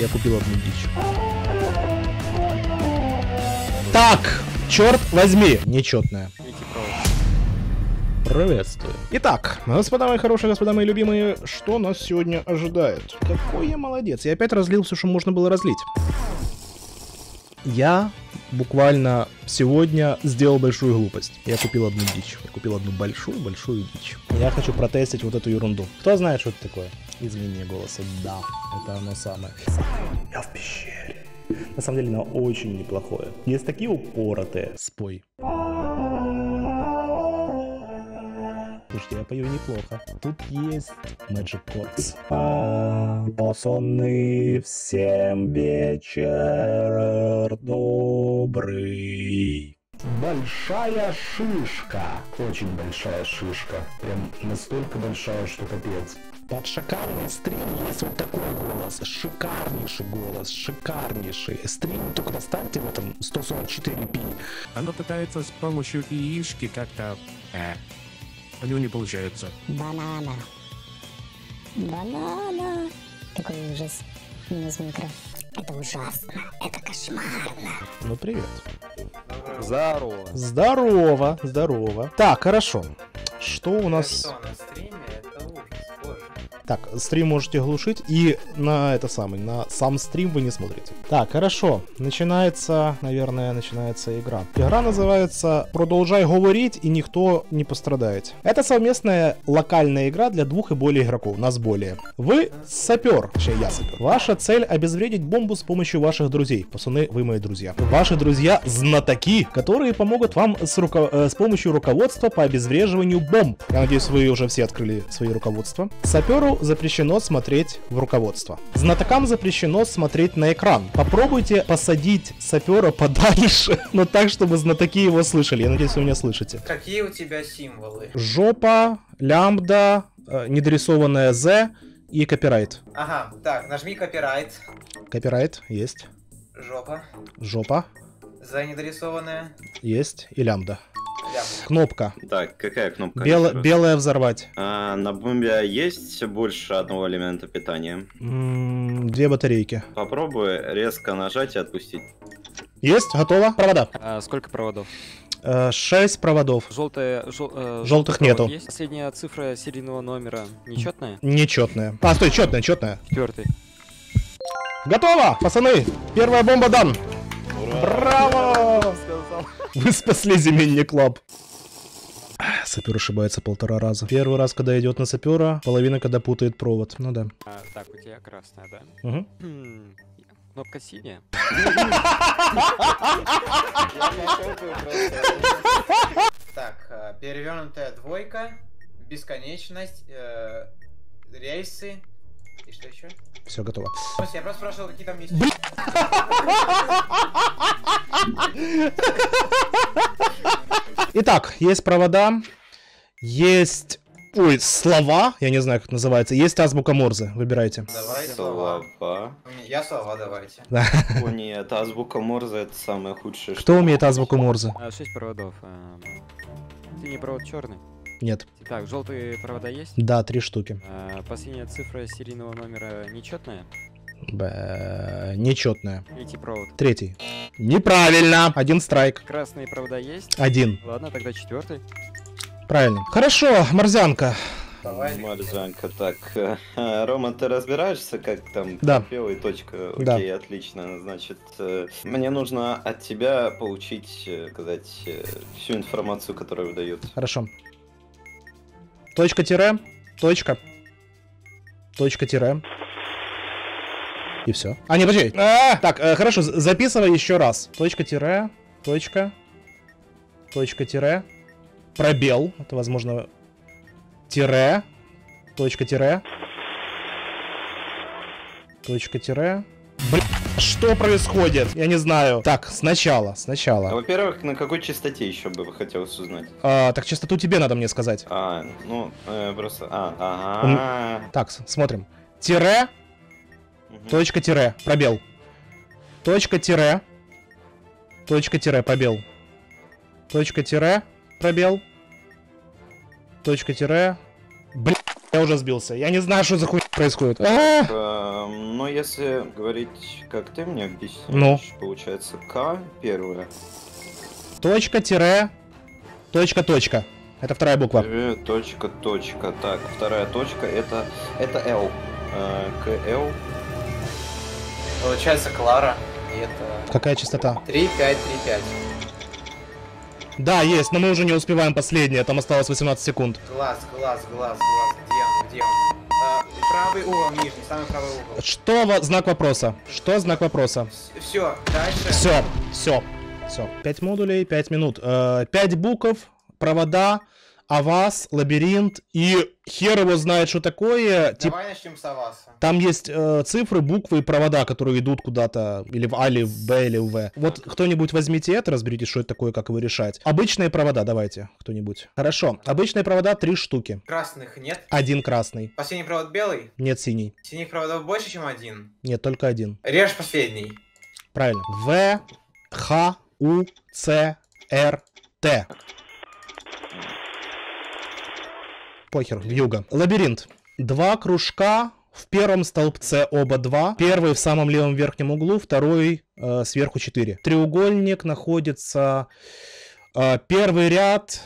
Я купил одну дичь. Так, черт возьми, нечетная. Приветствую. Итак, господа мои хорошие, господа мои любимые, что нас сегодня ожидает? Какой я молодец. Я опять разлил все, что можно было разлить. Я буквально сегодня сделал большую глупость. Я купил одну дичь. Я купил одну большую-большую дичь. Я хочу протестить вот эту ерунду. Кто знает, что это такое? Изменение голоса. Да, это оно самое. Я в пещере. На самом деле, оно очень неплохое. Есть такие упоротые. Спой. Слушайте, я пою неплохо. Тут есть Magic Chords. Посонный всем вечер добрый. Большая шишка. Очень большая шишка. Прям настолько большая, что капец. Под шикарный стрим есть вот такой голос. Шикарнейший голос. Шикарнейший. Стрим только поставьте в этом 144p. Оно пытается с помощью яички как-то... Э, у него не получается. Банана. Банана. Какой ужас. Минус микро. Это ужасно. Это кошмарно. Ну привет. Здорово. Здорово, здорово. Так, хорошо. Что у нас... Что, на стриме? Так, стрим можете глушить, и на это самый, на сам стрим вы не смотрите. Так, хорошо. Начинается, наверное, начинается игра. Игра называется «Продолжай говорить, и никто не пострадает». Это совместная локальная игра для двух и более игроков, нас более. Вы сапер, точнее я сапер. Ваша цель обезвредить бомбу с помощью ваших друзей. Пацаны, вы мои друзья. Ваши друзья знатоки, которые помогут вам с, руко- э, с помощью руководства по обезвреживанию бомб. Я надеюсь, вы уже все открыли свои руководства. Саперу запрещено смотреть в руководство. Знатокам запрещено смотреть на экран. Попробуйте посадить сапера подальше, но так, чтобы знатоки его слышали. Я надеюсь, вы меня слышите. Какие у тебя символы? Жопа, лямбда, э, недорисованная Z и копирайт. Ага, так, нажми копирайт. Копирайт есть. Жопа. Жопа За недорисованное. есть и лямбда. Кнопка. Так, какая кнопка? Раз. белая взорвать. А, на бомбе есть больше одного элемента питания? Две батарейки. Попробуй резко нажать и отпустить. Есть? Готово? Провода. А, сколько проводов? Э, Шесть проводов. Желтая, жел- э, Желтых нету. Есть? Последняя цифра серийного номера нечетная? Нечетная. А, стой, четная, четная. Четвертый. Готово, пацаны! Первая бомба дан! Браво! Вы спасли зимний клуб. Сапер ошибается полтора раза. Первый раз, когда идет на сапера, половина, когда путает провод. Ну да. А, так, у тебя красная, да? Хм, Кнопка синяя. Так, э, перевернутая двойка. Бесконечность. э, рейсы. И что еще? Все готово. Я просто спрашивал, какие там есть. Итак, есть провода, есть... Ой, слова, я не знаю, как называется. Есть азбука Морзе, выбирайте. Давай слова. Я слова давайте. Да. О нет, азбука Морзе это самое худшее. Кто умеет азбуку Морзе? А, шесть проводов. а, Синий провод черный. Нет. Так, желтые провода есть? Да, три штуки. А, Последняя цифра серийного номера нечетная. Б... Нечетная. Третий провод. Третий. Неправильно. Один страйк. Красные провода есть? Один. Ладно, тогда четвертый. Правильно. Хорошо, Морзянка. Давай. Маржанка, так. э, Рома, ты разбираешься, как там Да. белая точка? Да. Окей, отлично. Значит, э, мне нужно от тебя получить, э, сказать, всю информацию, которая выдает. Хорошо. Точка тире. Точка. Точка тире. И все. А, не, подожди. А, так, э, хорошо, записывай еще раз. Точка тире. Точка. Точка тире. Пробел. Это, возможно, тире. Точка тире. Точка тире. Блин, что происходит? Я не знаю. Так, сначала, А, сначала. Во-первых, на какой частоте еще бы хотелось узнать? А, так, частоту тебе надо мне сказать. А, ну, э, просто... А, ага. Так, с- смотрим. Тире, Мгм. точка тире, пробел. Точка тире, точка тире, пробел. Точка тире, пробел. Точка тире. Блин, я уже сбился. Я не знаю, что за хуйня происходит. А! Эм, Ну, если говорить, как ты мне объяснишь, Ну. получается К первая, Точка, тире, точка, точка. Это вторая буква. Э, точка, точка. Так, вторая точка это это L. Э, К Л. Получается Клара. И это... Какая частота? 3, 5, 3, 5. Да, есть, но мы уже не успеваем последнее, там осталось 18 секунд. Глаз, глаз, глаз, глаз. Где он? Где он? Правый угол, нижний, самый правый угол. Что во- знак вопроса? Что знак вопроса? Все, дальше. Все, все, все. 5 модулей, 5 минут. 5 букв, провода, авас, лабиринт и хер его знает, что такое. Тип- Давай начнем с Аваса. Там есть э, цифры, буквы и провода, которые идут куда-то или в А, или в Б, или в В. Вот кто-нибудь возьмите это, разберитесь, что это такое, как его решать. Обычные провода давайте, кто-нибудь. Хорошо. Обычные провода три штуки. Красных нет. Один красный. Последний провод белый. Нет синий. Синих проводов больше, чем один. Нет, только один. Режь последний. Правильно. В, Х, У, С, Р, Т. Похер, вьюга. Лабиринт. Два кружка в первом столбце оба два. Первый в самом левом верхнем углу, второй э, сверху 4. Треугольник находится э, первый ряд,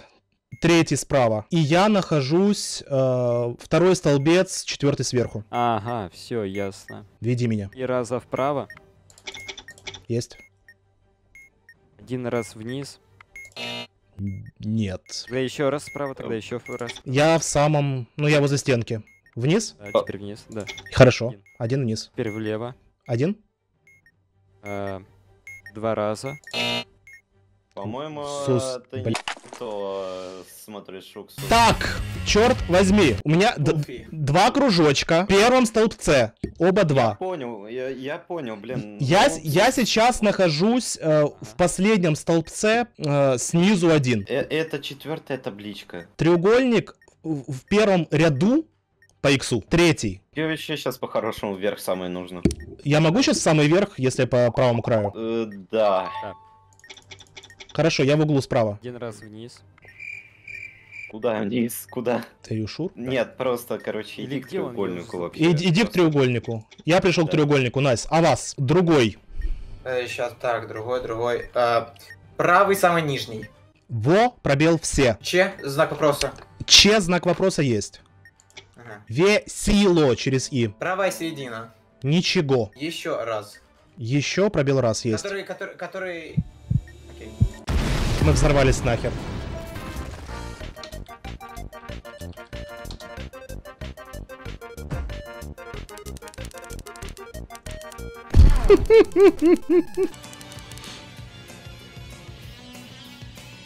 третий справа. И я нахожусь э, второй столбец, четвертый сверху. Ага, все, ясно. Веди меня. И раза вправо, Есть? один раз вниз, Нет. тогда еще раз вправо, тогда еще раз. Я в самом... Ну, я возле стенки. Вниз? Да, теперь вниз, да. Хорошо. Один. Один вниз. Теперь влево. Один? э, два раза. По-моему, Сус, ты бля. Не то э, смотришь Уксус. Так, черт возьми. У меня Уфи. два кружочка в первом столбце. Оба Я два. понял, я, я понял, блин. Я, ну, с- я сейчас нахожусь э, в последнем столбце э, снизу один. э- это четвертая табличка. Треугольник в, в первом ряду по иксу. Третий. Тебе вообще сейчас по-хорошему вверх самое нужно. Я могу сейчас самый верх, если по правому краю? Э, да. Хорошо, я в углу справа. Один раз вниз. Куда вниз? Куда? Ты Юшур? Нет, просто, короче, Или иди к треугольнику вообще. Иди, иди к треугольнику. Я пришел к Да. треугольнику, Настя. А вас? Другой. сейчас так, другой, другой. А, правый самый нижний. Во, пробел все. Че? Знак вопроса. Че знак вопроса есть. Ага. Весело через И. Правая середина. Ничего. Еще раз. Еще пробел раз есть. Который, который, который... Мы взорвались нахер.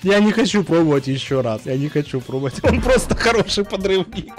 Я не хочу пробовать еще раз. Я не хочу пробовать. Он просто хороший подрывник.